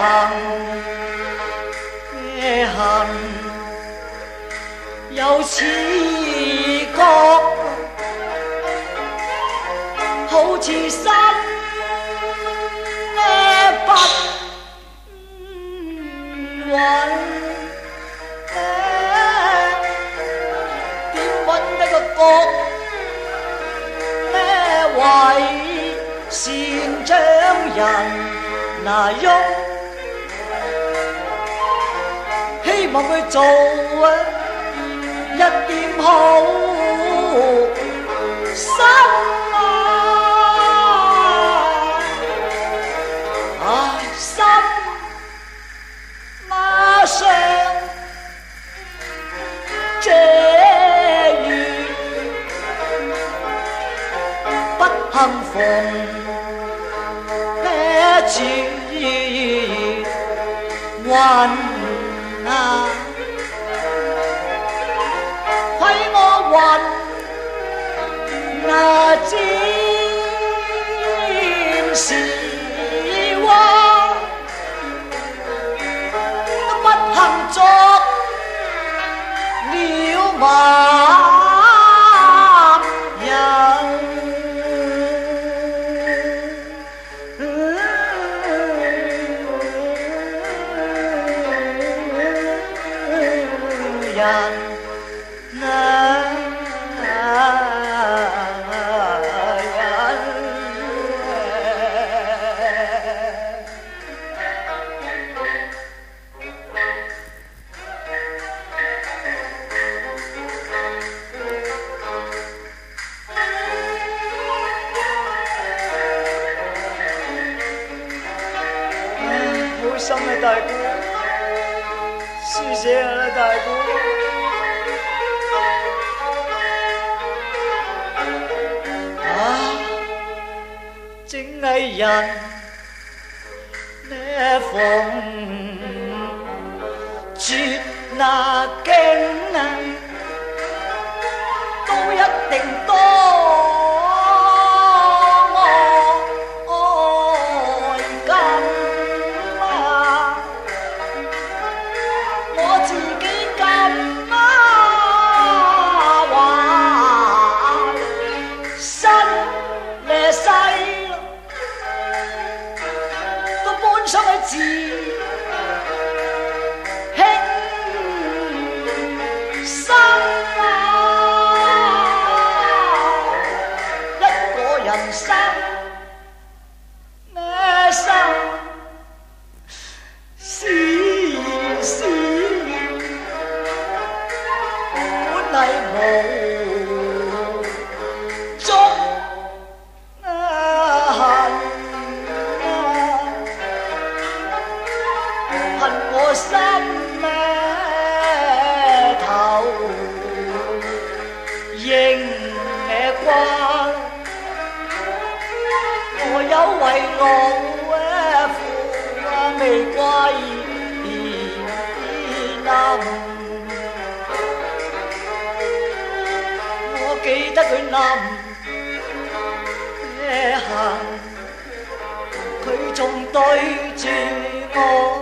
解行咩行？有似覺，好似心咩不穩。點揾得個角咩位善將人？嗱喐，望佢做啊一點好心啊！唉，心馬上這月不幸逢。住雲啊尖人咩逢绝那惊，都一定多。see 临夜行佢仲对住我。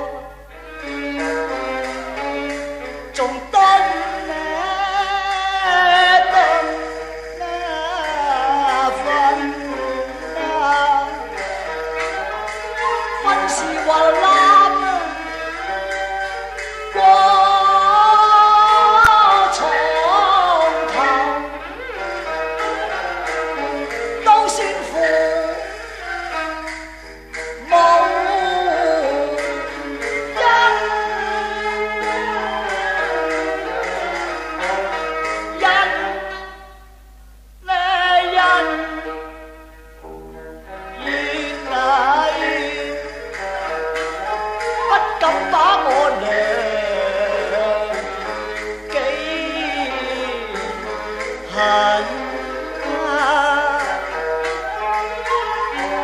恨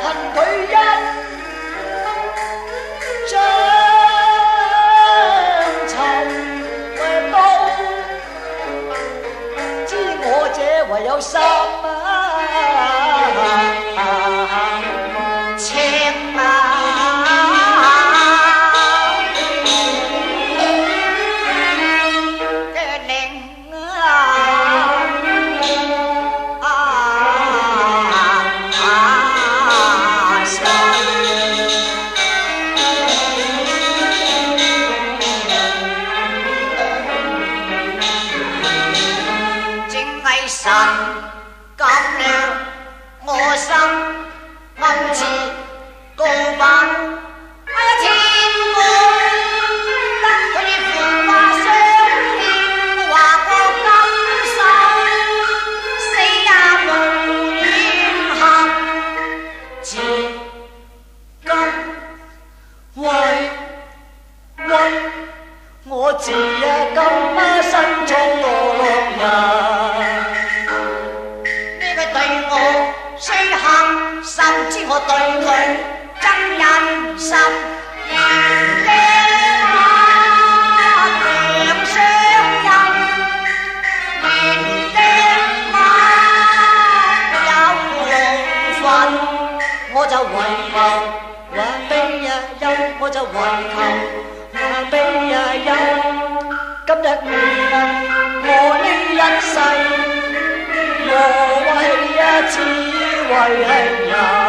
恨佢一张愁刀，知我者唯有心。我呢一世，何为一？只为人。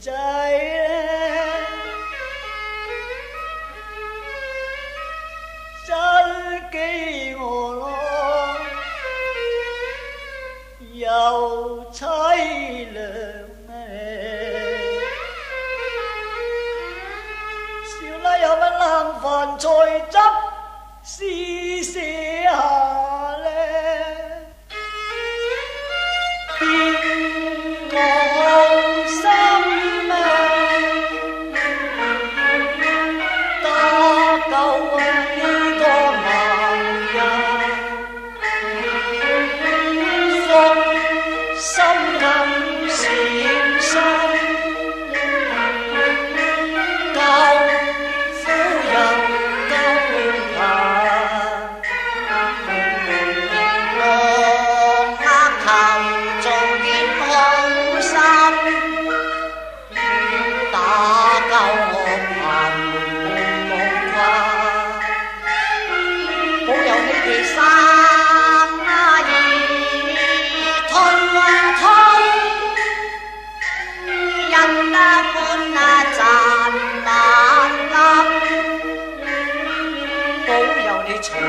trái chân kỳ ngô lô dầu trái lượng siêu lai yà bất lang phàn trôi chấp si si hà lê tiếng ngô 潮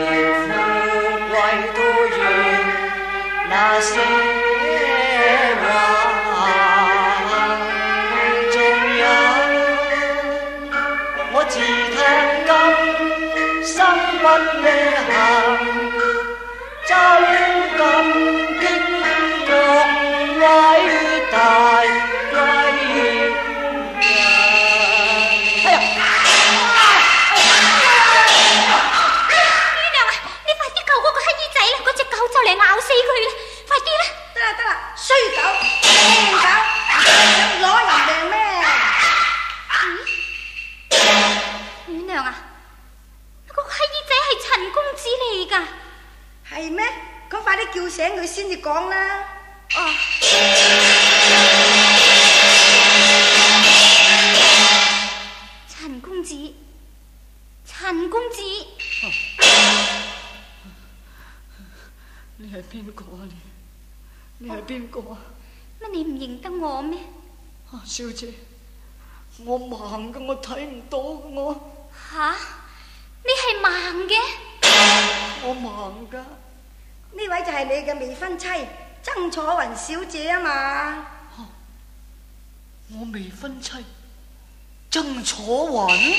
搖翻為到完那些話，仲有我自聽今生不咩行。边个啊？你？你系边个啊？乜你唔认得我咩？小姐。我盲噶我睇唔到我。吓？你系盲嘅？我盲噶呢位就系你嘅未婚妻曾楚云小姐啊嘛。我未婚妻曾楚云？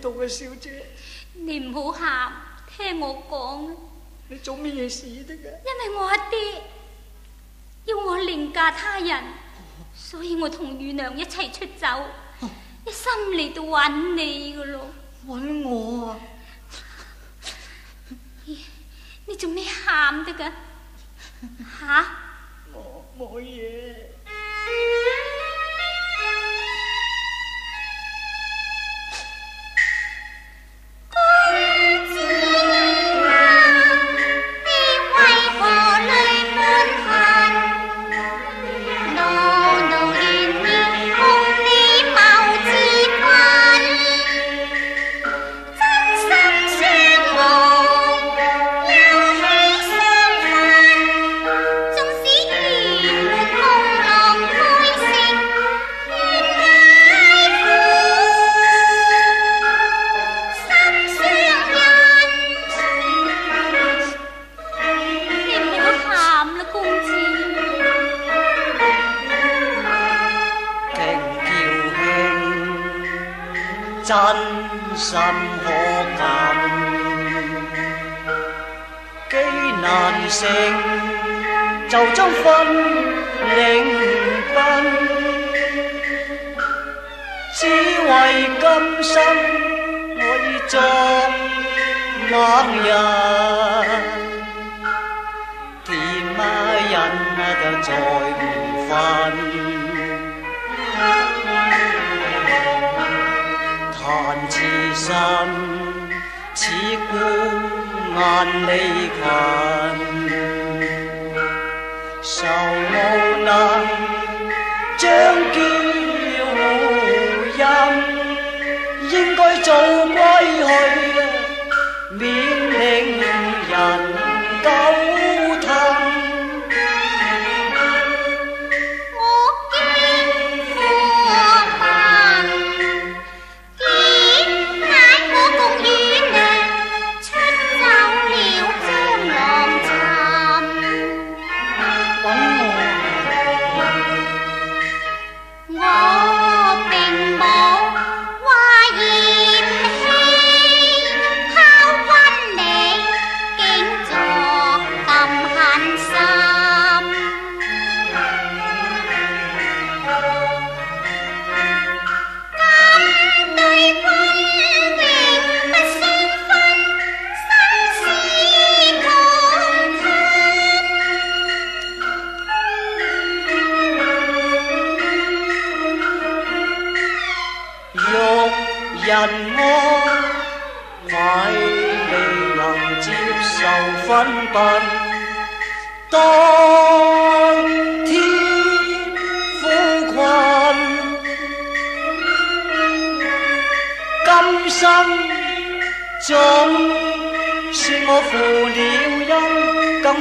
度嘅，小姐？你唔好喊，听我講。你做咩嘢事得噶？因为我阿爹要我另嫁他人，所以我同乳娘一齐出走，一心嚟到揾你噶咯。揾我啊！你做咩喊得噶？吓？我冇嘢。真心可近，既難成，就將分領賓。只為今生，我已作盲人。天馬人啊，就再唔分。盼此生此故眼离近。愁无能将娇无音应该早归去。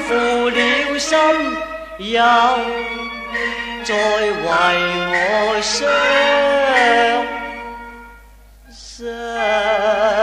负了心又再为我伤伤